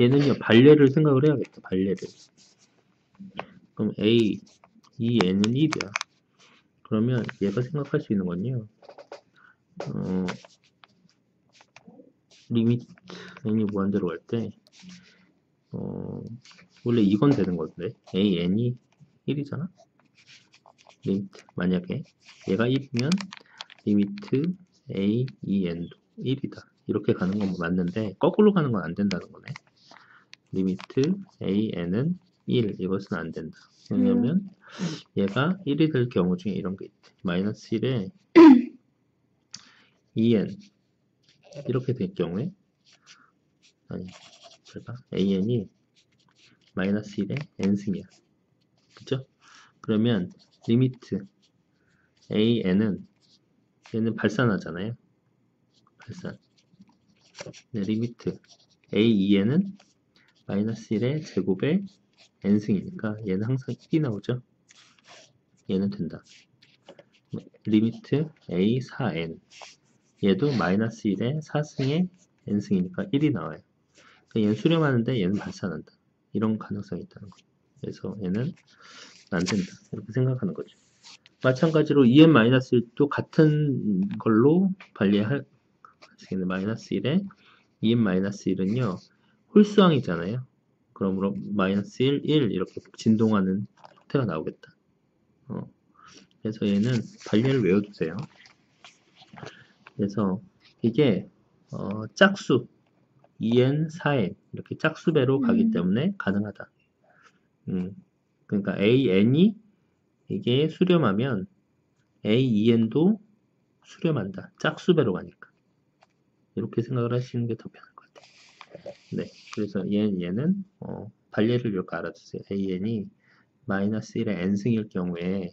얘는요 반례를 생각을 해야겠다 반례를. 그럼 a 2n은 1이야 그러면 얘가 생각할 수 있는 건요. 어, limit n이 무한대로 갈 때 어, 원래 이건 되는 건데 a n이 1이잖아? limit 만약에 얘가 1이면 limit a 2n도 1이다 이렇게 가는 건 맞는데 거꾸로 가는 건 안 된다는 거네. limit a n은 1 이것은 안 된다. 왜냐면 얘가 1이 될 경우 중에 이런 게 있대. 마이너스 1에 n 이렇게 될 경우에 아니 제가 an이 마이너스 1에 n승이야. 그죠? 그러면 limit an은 얘는 발산하잖아요. 발산 네, 리미트. A에는 마이너스 1의 제곱에 n승이니까 얘는 항상 1이 나오죠? 얘는 된다. limit a 4n 얘도 마이너스 1의 4승의 n승이니까 1이 나와요. 그러니까 얘는 수렴하는데 얘는 발산한다. 이런 가능성이 있다는 거예요 그래서 얘는 안 된다. 이렇게 생각하는 거죠. 마찬가지로 2n-1도 같은 걸로 발리할 하시겠네 마이너스 1에 2n-1은요 홀수항이잖아요 그러므로 마이너스 1, 1 이렇게 진동하는 형태가 나오겠다 어. 그래서 얘는 발리를 외워두세요 그래서 이게 어, 짝수 2n, 4n 이렇게 짝수배로 가기 음. 때문에 가능하다 음. 그러니까 an이 이게 수렴하면 a2n도 수렴한다 짝수배로 가니까 이렇게 생각을 하시는 게 더 편할 것 같아요. 네. 그래서 얘는, 얘는 어, 발례를 이렇게 알아두세요. An이 마이너스 1의 n승일 경우에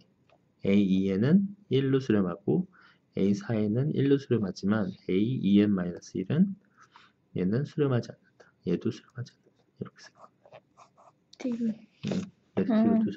a2n은 1로 수렴하고 a4n은 1로 수렴하지만 a2n-1은 얘는 수렴하지 않는다. 얘도 수렴하지 않는다. 이렇게 생각합니다. 음, 그래서 음. 두